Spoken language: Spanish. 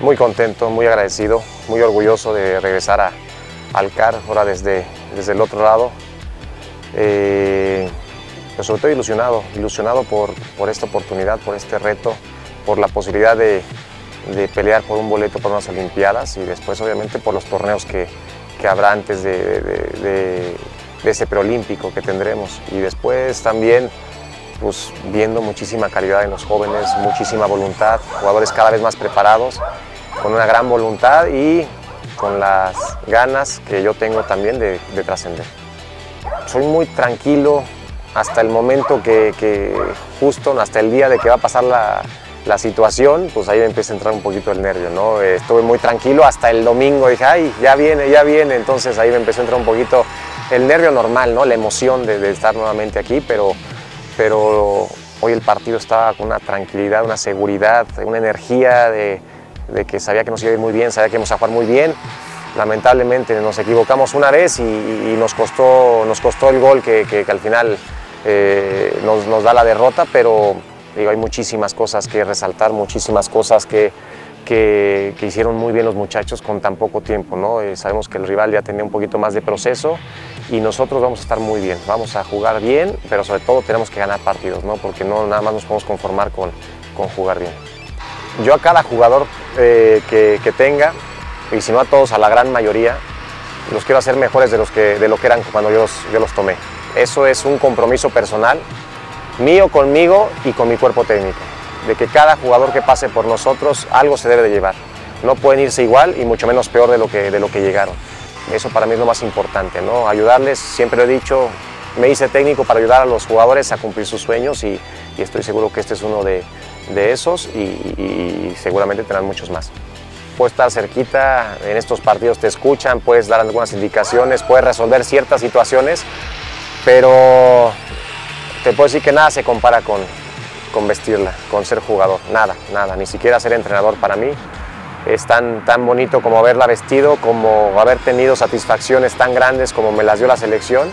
Muy contento, muy agradecido, muy orgulloso de regresar a, al CAR, ahora desde, desde el otro lado. Eh, pero sobre todo ilusionado, ilusionado por, por esta oportunidad, por este reto, por la posibilidad de, de pelear por un boleto para unas Olimpiadas y después obviamente por los torneos que, que habrá antes de, de, de ese preolímpico que tendremos. Y después también pues, viendo muchísima calidad en los jóvenes, muchísima voluntad, jugadores cada vez más preparados, con una gran voluntad y con las ganas que yo tengo también de, de trascender. Soy muy tranquilo hasta el momento que, que, justo, hasta el día de que va a pasar la, la situación, pues ahí empieza a entrar un poquito el nervio, ¿no? Estuve muy tranquilo hasta el domingo, dije, ay, ya viene, ya viene, entonces ahí me empezó a entrar un poquito el nervio normal, ¿no? La emoción de estar nuevamente aquí, pero, pero hoy el partido estaba con una tranquilidad, una seguridad, una energía de, que sabía que nos iba a ir muy bien, sabía que íbamos a jugar muy bien. Lamentablemente nos equivocamos una vez y, nos, costó, nos costó el gol que, al final eh, nos, da la derrota, pero digo, hay muchísimas cosas que resaltar, muchísimas cosas que, hicieron muy bien los muchachos con tan poco tiempo. ¿no? Eh, sabemos que el rival ya tenía un poquito más de proceso y nosotros vamos a estar muy bien, vamos a jugar bien, pero sobre todo tenemos que ganar partidos, ¿no? porque no nada más nos podemos conformar con, con jugar bien. Yo a cada jugador eh, que, que, tenga, y si no a todos, a la gran mayoría, los quiero hacer mejores de, los que, de lo que eran cuando yo los, yo los tomé. Eso es un compromiso personal mío conmigo y con mi cuerpo técnico, de que cada jugador que pase por nosotros algo se debe de llevar. No pueden irse igual y mucho menos peor de lo que, de lo que llegaron. Eso para mí es lo más importante, ¿no? Ayudarles, siempre he dicho, me hice técnico para ayudar a los jugadores a cumplir sus sueños y, estoy seguro que este es uno de, esos y, seguramente tendrán muchos más. Puedes estar cerquita, en estos partidos te escuchan, puedes dar algunas indicaciones, puedes resolver ciertas situaciones, pero te puedo decir que nada se compara con vestirla, con ser jugador, nada, nada, ni siquiera ser entrenador para mí es tan, tan bonito como haberla vestido, como haber tenido satisfacciones tan grandes como me las dio la selección